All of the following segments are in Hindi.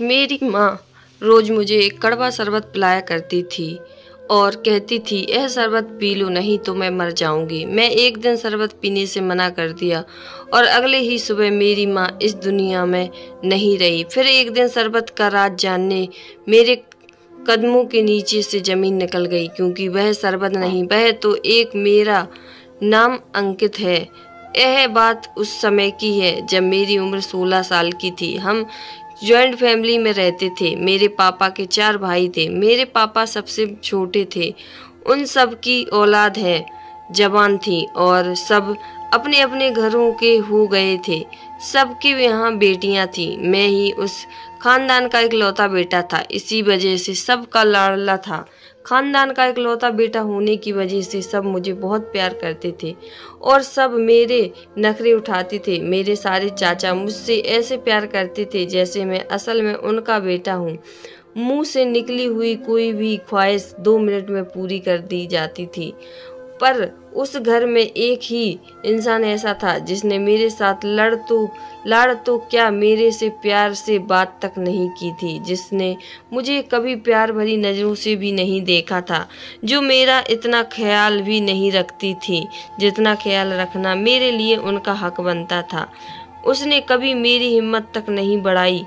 मेरी माँ रोज मुझे एक कड़वा शरबत पिलाया करती थी और कहती थी, यह शरबत पी लो, नहीं तो मैं मर जाऊँगी। मैं एक दिन शरबत पीने से मना कर दिया और अगले ही सुबह मेरी माँ इस दुनिया में नहीं रही। फिर एक दिन शरबत का राज जानने मेरे कदमों के नीचे से ज़मीन निकल गई, क्योंकि वह शरबत नहीं, वह तो एक मेरा नाम अंकित है। यह बात उस समय की है जब मेरी उम्र 16 साल की थी। हम जॉइंट फैमिली में रहते थे। मेरे पापा के चार भाई थे। मेरे पापा सबसे छोटे थे। उन सब की औलाद है, जवान थी और सब अपने अपने घरों के हो गए थे। सबके यहाँ बेटियाँ थीं। मैं ही उस खानदान का इकलौता बेटा था। इसी वजह से सबका लाडला था। खानदान का इकलौता बेटा होने की वजह से सब मुझे बहुत प्यार करते थे और सब मेरे नखरे उठाते थे। मेरे सारे चाचा मुझसे ऐसे प्यार करते थे जैसे मैं असल में उनका बेटा हूँ। मुँह से निकली हुई कोई भी ख्वाहिश दो मिनट में पूरी कर दी जाती थी। पर उस घर में एक ही इंसान ऐसा था जिसने मेरे साथ लड़ तो लाड़ तो क्या मेरे से प्यार से बात तक नहीं की थी, जिसने मुझे कभी प्यार भरी नज़रों से भी नहीं देखा था, जो मेरा इतना ख्याल भी नहीं रखती थी, जितना ख्याल रखना मेरे लिए उनका हक बनता था। उसने कभी मेरी हिम्मत तक नहीं बढ़ाई,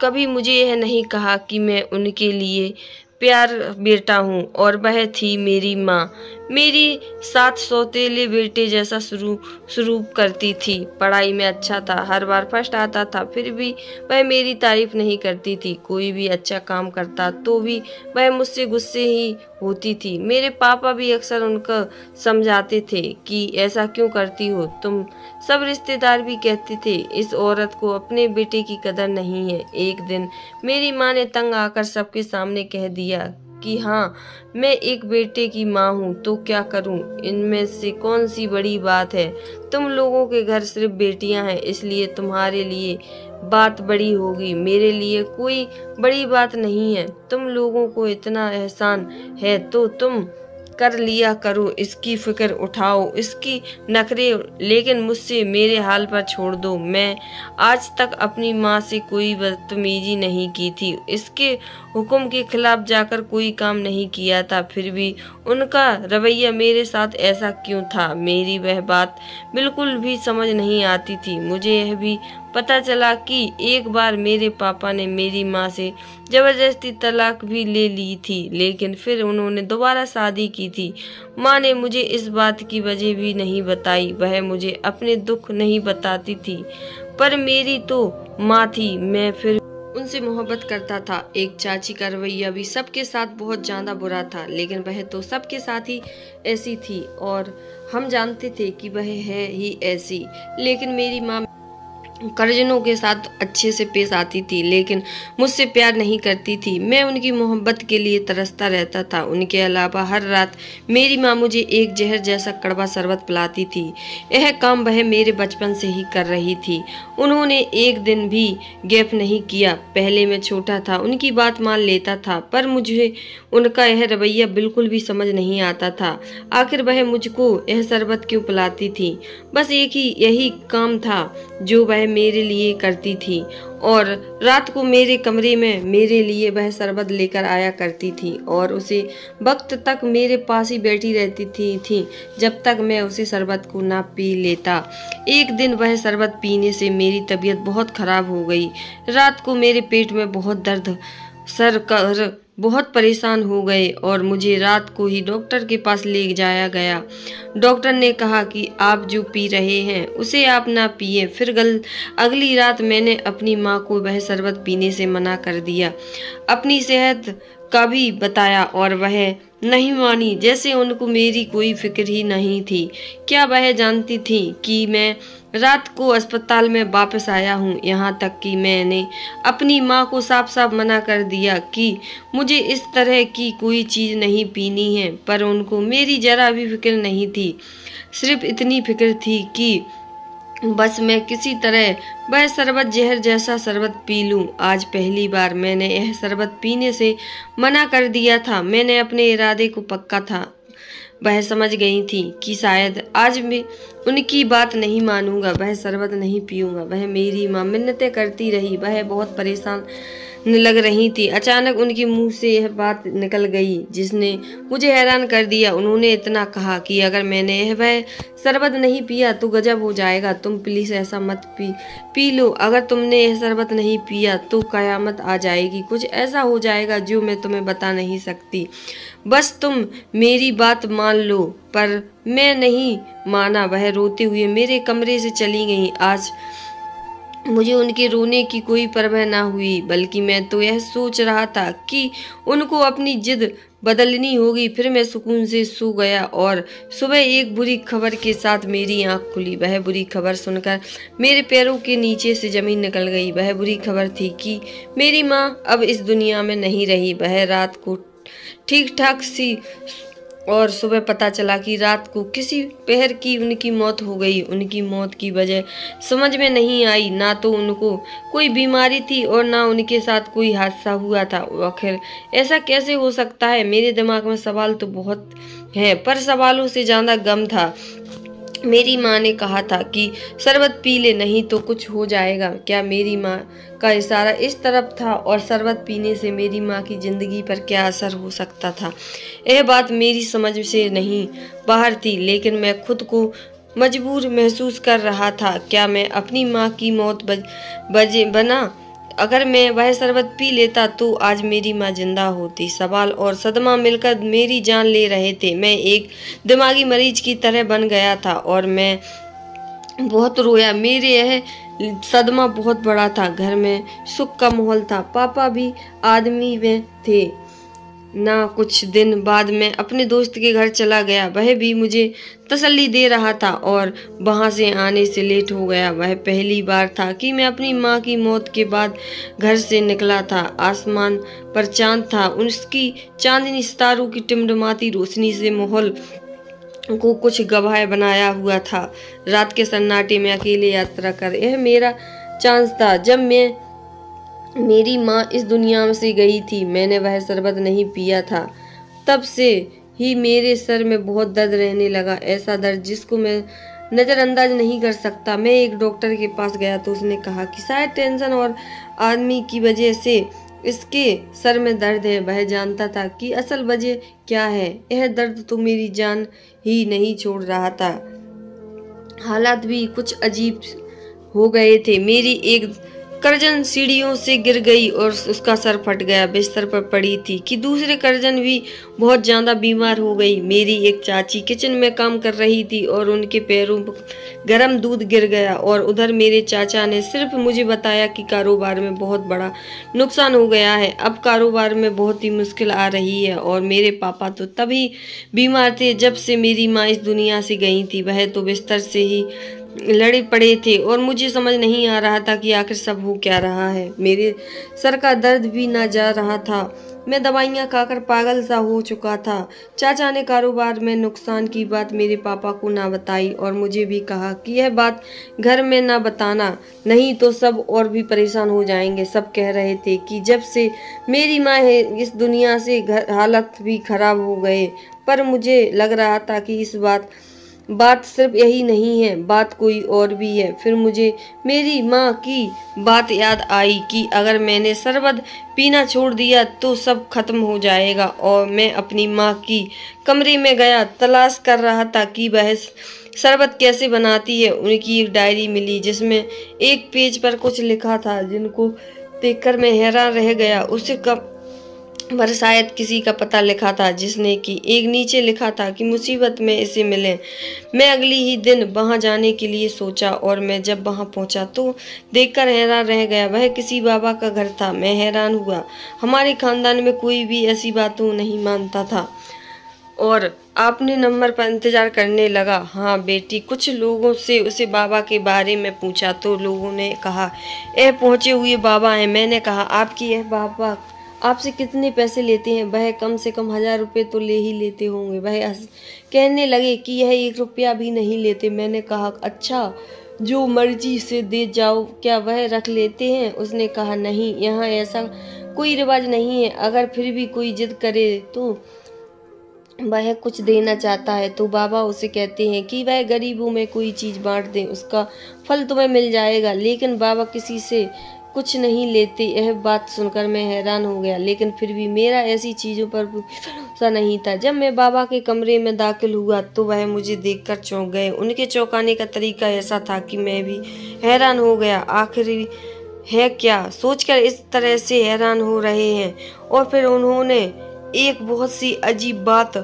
कभी मुझे यह नहीं कहा कि मैं उनके लिए प्यार बेटा हूँ और वह थी मेरी माँ मेरी सात सौतेले बेटे जैसा शुरू शुरू करती थी। पढ़ाई में अच्छा था। हर बार फ़र्स्ट आता था, फिर भी वह मेरी तारीफ़ नहीं करती थी। कोई भी अच्छा काम करता तो भी वह मुझसे गुस्से ही होती थी। मेरे पापा भी अक्सर उनको समझाते थे कि ऐसा क्यों करती हो? तुम सब रिश्तेदार भी कहते थे, इस औरत को अपने बेटे की कदर नहीं है। एक दिन मेरी माँ ने तंग आकर सबके सामने कह दिया कि हाँ मैं एक बेटे की माँ हूँ तो क्या करूँ? इनमें से कौन सी बड़ी बात है? तुम लोगों के घर सिर्फ़ बेटियाँ हैं, इसलिए तुम्हारे लिए बात बड़ी होगी। मेरे लिए कोई बड़ी बात नहीं है। तुम लोगों को इतना एहसान है तो तुम कर लिया करो, इसकी फ़िक्र उठाओ, इसकी नखरे, लेकिन मुझसे मेरे हाल पर छोड़ दो। मैं आज तक अपनी माँ से कोई बदतमीजी नहीं की थी। इसके हुक्म के खिलाफ जाकर कोई काम नहीं किया था। फिर भी उनका रवैया मेरे साथ ऐसा क्यों था? मेरी वह बात बिल्कुल भी समझ नहीं आती थी। मुझे यह भी पता चला कि एक बार मेरे पापा ने मेरी माँ से ज़बरदस्ती तलाक भी ले ली थी, लेकिन फिर उन्होंने दोबारा शादी की थी। माँ ने मुझे इस बात की वजह भी नहीं बताई, वह मुझे अपने दुख नहीं बताती थी। पर मेरी तो माँ थी, मैं फिर उनसे मोहब्बत करता था। एक चाची का रवैया भी सबके साथ बहुत ज़्यादा बुरा था, लेकिन वह तो सबके साथ ही ऐसी थी, और हम जानते थे कि वह है ही ऐसी। लेकिन मेरी माँ कर्जनों के साथ अच्छे से पेश आती थी, लेकिन मुझसे प्यार नहीं करती थी। मैं उनकी मोहब्बत के लिए तरसता रहता था। उनके अलावा हर रात मेरी माँ मुझे एक जहर जैसा कड़वा शरबत पिलाती थी। यह काम वह मेरे बचपन से ही कर रही थी। उन्होंने एक दिन भी गैप नहीं किया। पहले मैं छोटा था, उनकी बात मान लेता था, पर मुझे उनका यह रवैया बिल्कुल भी समझ नहीं आता था। आखिर वह मुझको यह शरबत क्यों पिलाती थी? बस एक ही, यही काम था, जो वह मेरे लिए करती थी और रात को मेरे कमरे में मेरे लिए वह शरबत लेकर आया करती थी और उसे वक्त तक मेरे पास ही बैठी रहती थी, थी जब तक मैं उसे शरबत को ना पी लेता। एक दिन वह शरबत पीने से मेरी तबीयत बहुत खराब हो गई। रात को मेरे पेट में बहुत दर्द सर कर बहुत परेशान हो गए और मुझे रात को ही डॉक्टर के पास ले जाया गया। डॉक्टर ने कहा कि आप जो पी रहे हैं, उसे आप ना पिए। फिर गल, अगली रात मैंने अपनी माँ को वह शरबत पीने से मना कर दिया। अपनी सेहत का भी बताया और वह नहीं मानी। जैसे उनको मेरी कोई फ़िक्र ही नहीं थी। क्या वह जानती थी कि मैं रात को अस्पताल में वापस आया हूँ? यहाँ तक कि मैंने अपनी माँ को साफ़ साफ़ मना कर दिया कि मुझे इस तरह की कोई चीज़ नहीं पीनी है, पर उनको मेरी जरा भी फ़िक्र नहीं थी। सिर्फ़ इतनी फ़िक्र थी कि बस मैं किसी तरह वह शरबत जहर जैसा शरबत पी लूँ। आज पहली बार मैंने यह शरबत पीने से मना कर दिया था। मैंने अपने इरादे को पक्का था। वह समझ गई थी कि शायद आज मैं उनकी बात नहीं मानूँगा, वह शरबत नहीं पीऊँगा। वह मेरी माँ मिन्नतें करती रही। वह बहुत परेशान लग रही थी। अचानक उनके मुँह से यह बात निकल गई, जिसने मुझे हैरान कर दिया। उन्होंने इतना कहा कि, अगर मैंने यह वह शरबत नहीं पिया तो गजब हो जाएगा। तुम प्लीज़ ऐसा मत पी पी लो। अगर तुमने यह शरबत नहीं पिया तो कयामत आ जाएगी। कुछ ऐसा हो जाएगा जो मैं तुम्हें बता नहीं सकती। बस तुम मेरी बात मान लो, पर मैं नहीं माना। वह रोते हुए मेरे कमरे से चली गई। आज मुझे उनके रोने की कोई परवाह ना हुई, बल्कि मैं तो यह सोच रहा था कि उनको अपनी जिद बदलनी होगी। फिर मैं सुकून से सो गया और सुबह एक बुरी खबर के साथ मेरी आँख खुली। वह बुरी खबर सुनकर मेरे पैरों के नीचे से ज़मीन निकल गई। वह बुरी खबर थी कि मेरी माँ अब इस दुनिया में नहीं रही। वह रात को ठीक ठाक सी और सुबह पता चला कि रात को किसी पहर की उनकी मौत हो गई। उनकी मौत की वजह समझ में नहीं आई। ना तो उनको कोई बीमारी थी और ना उनके साथ कोई हादसा हुआ था। आखिर ऐसा कैसे हो सकता है? मेरे दिमाग में सवाल तो बहुत है, पर सवालों से ज़्यादा गम था। मेरी माँ ने कहा था कि शरबत पी ले नहीं तो कुछ हो जाएगा। क्या मेरी माँ का इशारा इस तरफ़ था और शरबत पीने से मेरी माँ की ज़िंदगी पर क्या असर हो सकता था? यह बात मेरी समझ से नहीं बाहर थी लेकिन मैं खुद को मजबूर महसूस कर रहा था। क्या मैं अपनी माँ की मौत बज, बजे बना अगर मैं वह शरबत पी लेता तो आज मेरी माँ ज़िंदा होती। सवाल और सदमा मिलकर मेरी जान ले रहे थे। मैं एक दिमागी मरीज़ की तरह बन गया था और मैं बहुत रोया। मेरे यह सदमा बहुत बड़ा था। घर में सुख का माहौल था। पापा भी आदमी में थे। ना कुछ दिन बाद मैं अपने दोस्त के घर चला गया। वह भी मुझे तसल्ली दे रहा था और वहाँ से आने से लेट हो गया। वह पहली बार था कि मैं अपनी माँ की मौत के बाद घर से निकला था। आसमान पर चाँद था। उसकी चांदनी सितारों की टिमटमाती रोशनी से माहौल को कुछ गवाह बनाया हुआ था। रात के सन्नाटे में अकेले यात्रा कर यह मेरा चांस था। जब मैं मेरी माँ इस दुनिया से गई थी। मैंने वह शरबत नहीं पिया था। तब से ही मेरे सर में बहुत दर्द रहने लगा। ऐसा दर्द जिसको मैं नज़रअंदाज नहीं कर सकता। मैं एक डॉक्टर के पास गया तो उसने कहा कि शायद टेंशन और आदमी की वजह से इसके सर में दर्द है। वह जानता था कि असल वजह क्या है। यह दर्द तो मेरी जान ही नहीं छोड़ रहा था। हालात भी कुछ अजीब हो गए थे। मेरी एक करजन सीढ़ियों से गिर गई और उसका सर फट गया, बिस्तर पर पड़ी थी कि दूसरे करजन भी बहुत ज़्यादा बीमार हो गई। मेरी एक चाची किचन में काम कर रही थी और उनके पैरों पर गर्म दूध गिर गया और उधर मेरे चाचा ने सिर्फ़ मुझे बताया कि कारोबार में बहुत बड़ा नुकसान हो गया है। अब कारोबार में बहुत ही मुश्किल आ रही है और मेरे पापा तो तभी बीमार थे जब से मेरी माँ इस दुनिया से गई थी। वह तो बिस्तर से ही लड़े पड़े थे और मुझे समझ नहीं आ रहा था कि आखिर सब हो क्या रहा है। मेरे सर का दर्द भी ना जा रहा था। मैं दवाइयाँ खाकर पागल सा हो चुका था। चाचा ने कारोबार में नुकसान की बात मेरे पापा को ना बताई और मुझे भी कहा कि यह बात घर में ना बताना, नहीं तो सब और भी परेशान हो जाएँगे। सब कह रहे थे कि जब से मेरी माँ है, इस दुनिया से घर हालत भी खराब हो गए। पर मुझे लग रहा था कि इस बात बात सिर्फ़ यही नहीं है, बात कोई और भी है। फिर मुझे मेरी माँ की बात याद आई कि अगर मैंने शरबत पीना छोड़ दिया तो सब खत्म हो जाएगा और मैं अपनी माँ की कमरे में गया, तलाश कर रहा था कि वह शरबत कैसे बनाती है। उनकी एक डायरी मिली जिसमें एक पेज पर कुछ लिखा था जिनको देखकर मैं हैरान रह गया। उसे कब पर शायद किसी का पता लिखा था, जिसने कि एक नीचे लिखा था कि मुसीबत में इसे मिले। मैं अगली ही दिन वहाँ जाने के लिए सोचा और मैं जब वहाँ पहुँचा तो देखकर हैरान रह गया। वह किसी बाबा का घर था, मैं हैरान हुआ। हमारे खानदान में कोई भी ऐसी बातों नहीं मानता था। और आपने नंबर पर इंतज़ार करने लगा। हाँ बेटी, कुछ लोगों से उसे बाबा के बारे में पूछा तो लोगों ने कहा ए पहुँचे हुए बाबा हैं। मैंने कहा, आपकी यह बाबा आपसे कितने पैसे लेते हैं? वह कम से कम हज़ार रुपये तो ले ही लेते होंगे। वह कहने लगे कि यह एक रुपया भी नहीं लेते। मैंने कहा अच्छा जो मर्ज़ी से दे जाओ, क्या वह रख लेते हैं? उसने कहा, नहीं, यहाँ ऐसा कोई रिवाज नहीं है। अगर फिर भी कोई जिद करे तो वह कुछ देना चाहता है। तो बाबा उसे कहते हैं कि वह गरीबों में कोई चीज़ बांट दे, उसका फल तुम्हें मिल जाएगा। लेकिन बाबा किसी से कुछ नहीं लेते। यह बात सुनकर मैं हैरान हो गया, लेकिन फिर भी मेरा ऐसी चीज़ों पर भरोसा नहीं था। जब मैं बाबा के कमरे में दाखिल हुआ तो वह मुझे देखकर चौंक गए। उनके चौंकाने का तरीका ऐसा था कि मैं भी हैरान हो गया। आखिर है क्या? सोचकर इस तरह से हैरान हो रहे हैं। और फिर उन्होंने एक बहुत सी अजीब बात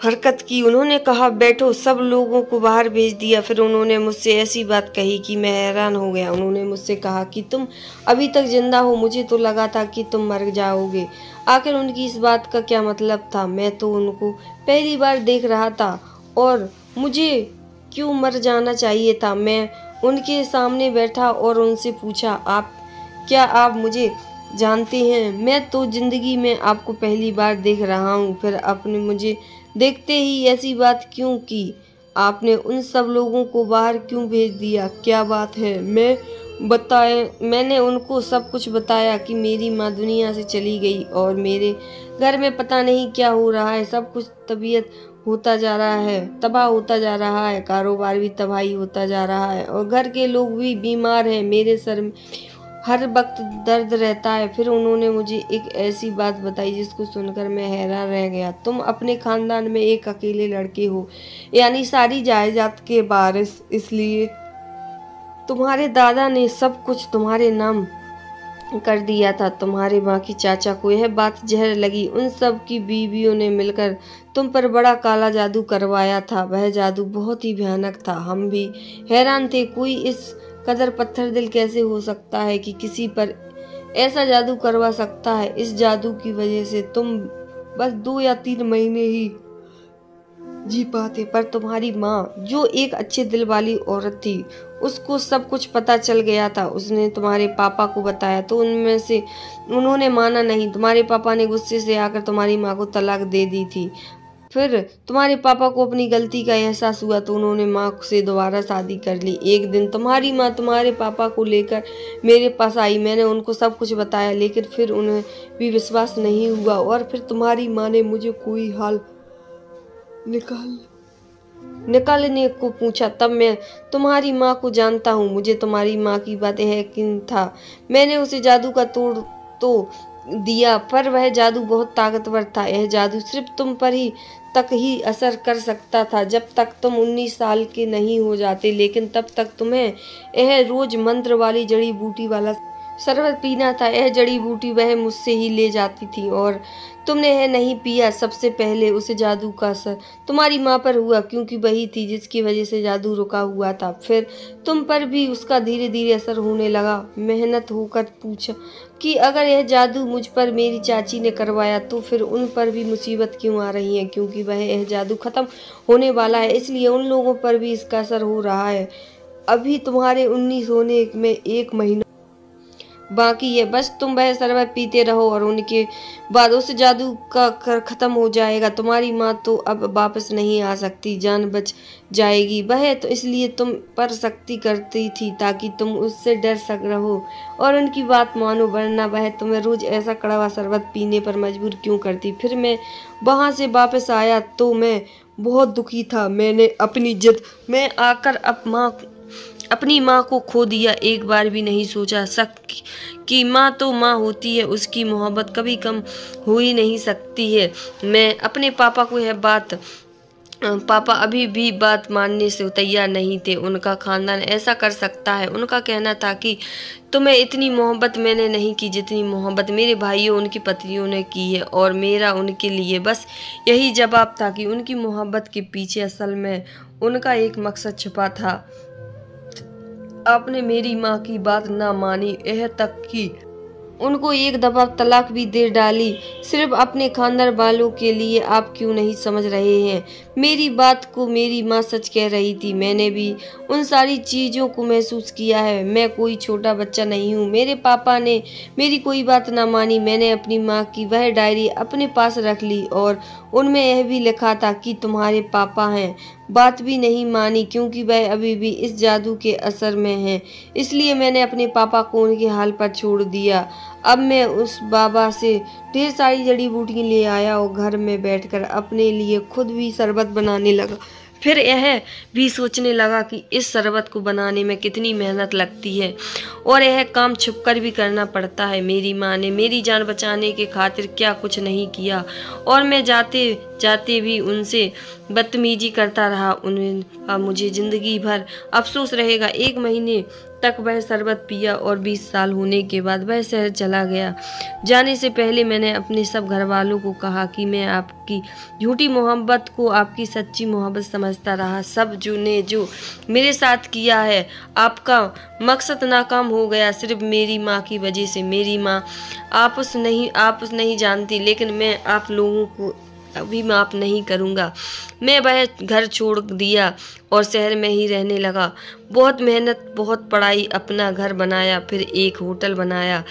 हरकत की। उन्होंने कहा, बैठो, सब लोगों को बाहर भेज दिया। फिर उन्होंने मुझसे ऐसी बात कही कि मैं हैरान हो गया। उन्होंने मुझसे कहा कि, तुम अभी तक ज़िंदा हो, मुझे तो लगा था कि तुम मर जाओगे। आखिर उनकी इस बात का क्या मतलब था? मैं तो उनको पहली बार देख रहा था और मुझे क्यों मर जाना चाहिए था? मैं उनके सामने बैठा और उनसे पूछा, आप क्या आप मुझे जानते हैं? मैं तो ज़िंदगी में आपको पहली बार देख रहा हूँ। फिर आपने मुझे देखते ही ऐसी बात क्यों की? आपने उन सब लोगों को बाहर क्यों भेज दिया? क्या बात है? मैं बताए, मैंने उनको सब कुछ बताया कि मेरी माँ दुनिया से चली गई और मेरे घर में पता नहीं क्या हो रहा है। सब कुछ तबीयत होता जा रहा है, तबाह होता जा रहा है, कारोबार भी तबाही होता जा रहा है और घर के लोग भी बीमार हैं। मेरे सर में हर वक्त दर्द रहता है। फिर उन्होंने मुझे एक ऐसी बात बताई जिसको सुनकर मैं हैरान रह गया। तुम अपने खानदान में एक अकेले लड़के हो, यानी सारी जायदाद के बारिश, इसलिए तुम्हारे दादा ने सब कुछ तुम्हारे नाम कर दिया था। तुम्हारे माँ की चाचा को यह बात जहर लगी। उन सब की बीवियों ने मिलकर तुम पर बड़ा काला जादू करवाया था। वह जादू बहुत ही भयानक था। हम भी हैरान थे। कोई इस कदर पत्थर दिल कैसे हो सकता है कि किसी पर ऐसा जादू करवा सकता है? इस जादू की वजह से तुम बस दो या तीन महीने ही जी पाते, पर तुम्हारी माँ, जो एक अच्छे दिल वाली औरत थी, उसको सब कुछ पता चल गया था। उसने तुम्हारे पापा को बताया तो उनमें से उन्होंने माना नहीं। तुम्हारे पापा ने गुस्से से आकर तुम्हारी माँ को तलाक दे दी थी। फिर तुम्हारे पापा को अपनी गलती का एहसास हुआ तो उन्होंने माँ से दोबारा शादी कर ली। एक दिन तुम्हारी माँ तुम्हारे पापा को लेकर मेरे पास आई। मैंने उनको सब कुछ बताया, लेकिन फिर उन्हें भी विश्वास नहीं हुआ और फिर तुम्हारी माँ ने मुझे कोई हाल निकाल निकालने को पूछा। तब मैं तुम्हारी माँ को जानता हूँ। मुझे तुम्हारी माँ की बातें है किन था। मैंने उसे जादू का तोड़ तो दिया, पर वह जादू बहुत ताकतवर था। यह जादू सिर्फ़ तुम पर ही तक ही असर कर सकता था। जब तक तुम उन्नीस साल के नहीं हो जाते, लेकिन तब तक तुम्हें यह रोज मंत्र वाली जड़ी बूटी वाला शरबत पीना था, यह जड़ी बूटी वह मुझसे ही ले जाती थी और तुमने यह नहीं पिया, सबसे पहले उसे जादू का असर तुम्हारी माँ पर हुआ, क्योंकि वही थी जिसकी वजह से जादू रुका हुआ था। फिर तुम पर भी उसका धीरे धीरे असर होने लगा। मेहनत होकर पूछा कि अगर यह जादू मुझ पर मेरी चाची ने करवाया तो फिर उन पर भी मुसीबत क्यों आ रही है? क्योंकि वह यह जादू ख़त्म होने वाला है, इसलिए उन लोगों पर भी इसका असर हो रहा है। अभी तुम्हारे उन्नीस होने में एक महीना बाकी है बस तुम वह शरबत पीते रहो और उनके बाद उस जादू का कर ख़त्म हो जाएगा। तुम्हारी माँ तो अब वापस नहीं आ सकती, जान बच जाएगी। वह तो इसलिए तुम पर शक्ति करती थी ताकि तुम उससे डर सक रहो और उनकी बात मानो, वरना वह तुम्हें रोज़ ऐसा कड़वा शरबत पीने पर मजबूर क्यों करती। फिर मैं वहाँ से वापस आया तो मैं बहुत दुखी था। मैंने अपनी जिद, में आकर अब माँ अपनी माँ को खो दिया, एक बार भी नहीं सोचा सक कि माँ तो माँ होती है, उसकी मोहब्बत कभी कम हो ही नहीं सकती है। मैं अपने पापा को यह बात पापा अभी भी बात मानने से तैयार नहीं थे। उनका खानदान ऐसा कर सकता है। उनका कहना था कि, तुम्हें इतनी मोहब्बत मैंने नहीं की, जितनी मोहब्बत मेरे भाइयों, उनकी पत्नियों ने की है, और मेरा उनके लिए बस यही जवाब था कि उनकी मोहब्बत के पीछे असल में उनका एक मकसद छुपा था। आपने मेरी माँ की बात ना मानी यह तक कि उनको एक दफ़ा तलाक भी दे डाली। सिर्फ़ अपने खानदार वालों के लिए आप क्यों नहीं समझ रहे हैं? मेरी बात को मेरी माँ सच कह रही थी। मैंने भी उन सारी चीज़ों को महसूस किया है। मैं कोई छोटा बच्चा नहीं हूँ। मेरे पापा ने मेरी कोई बात ना मानी। मैंने अपनी माँ की वह डायरी अपने पास रख ली और उनमें यह भी लिखा था कि तुम्हारे पापा हैं। बात भी नहीं मानी, क्योंकि वह अभी भी इस जादू के असर में है। इसलिए मैंने अपने पापा को उनके हाल पर छोड़ दिया। अब मैं उस बाबा से ढेर सारी जड़ी बूटियाँ ले आया और घर में बैठकर अपने लिए खुद भी शरबत बनाने लगा। फिर यह भी सोचने लगा कि इस शरबत को बनाने में कितनी मेहनत लगती है। और यह काम छुपकर भी करना पड़ता है। मेरी माँ ने मेरी जान बचाने के खातिर क्या कुछ नहीं किया। और मैं जाते जाते भी उनसे बदतमीजी करता रहा। उन्हें मुझे ज़िंदगी भर अफसोस रहेगा। एक महीने तक वह शरबत पिया और 20 साल होने के बाद वह शहर चला गया। जाने से पहले मैंने अपने सब घर वालों को कहा कि मैं आपकी झूठी मोहब्बत को आपकी सच्ची मोहब्बत समझता रहा। सब जो ने जो मेरे साथ किया है, आपका मकसद नाकाम हो गया। सिर्फ़ मेरी माँ की वजह से मेरी माँ आपस नहीं आपस नहीं जानती, लेकिन मैं आप लोगों को अभी माफ़ नहीं करूँगा। मैं वह घर छोड़ दिया और शहर में ही रहने लगा। बहुत मेहनत, बहुत पढ़ाई अपना घर बनाया, फिर एक होटल बनाया,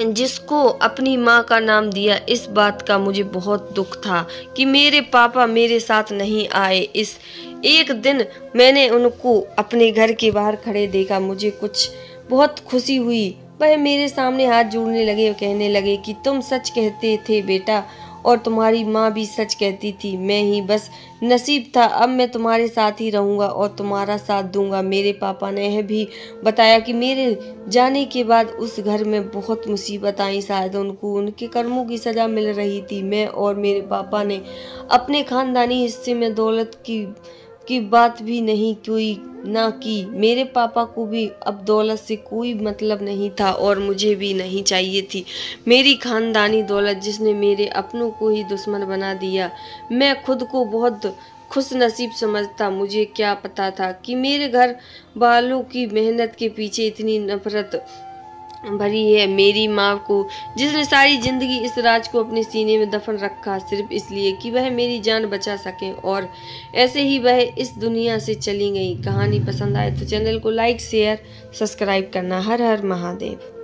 जिसको अपनी माँ का नाम दिया। इस बात का मुझे बहुत दुख था कि मेरे पापा मेरे साथ नहीं आए। इस एक दिन मैंने उनको अपने घर के बाहर खड़े देखा। मुझे कुछ बहुत खुशी हुई। वह मेरे सामने हाथ जोड़ने लगे और कहने लगे कि तुम सच कहते थे बेटा। और तुम्हारी माँ भी सच कहती थी, मैं ही बस नसीब था, अब मैं तुम्हारे साथ ही रहूँगा और तुम्हारा साथ दूँगा। मेरे पापा ने यह भी बताया कि मेरे जाने के बाद उस घर में बहुत मुसीबत आई, शायद उनको, उनके कर्मों की सज़ा मिल रही थी। मैं और मेरे पापा ने अपने खानदानी हिस्से में दौलत की की बात भी नहीं कोई, ना की। मेरे पापा को भी अब दौलत से कोई मतलब नहीं था और मुझे भी नहीं चाहिए थी। मेरी खानदानी दौलत जिसने मेरे अपनों को ही दुश्मन बना दिया, मैं खुद को बहुत खुश नसीब समझता। मुझे क्या पता था कि मेरे घर वालों की मेहनत के पीछे इतनी नफरत भरी है मेरी माँ को, जिसने सारी ज़िंदगी इस राज को अपने सीने में दफन रखा, सिर्फ़ इसलिए कि वह मेरी जान बचा सके और ऐसे ही वह इस दुनिया से चली गई। कहानी पसंद आए तो चैनल को लाइक, शेयर, सब्सक्राइब करना हर हर महादेव।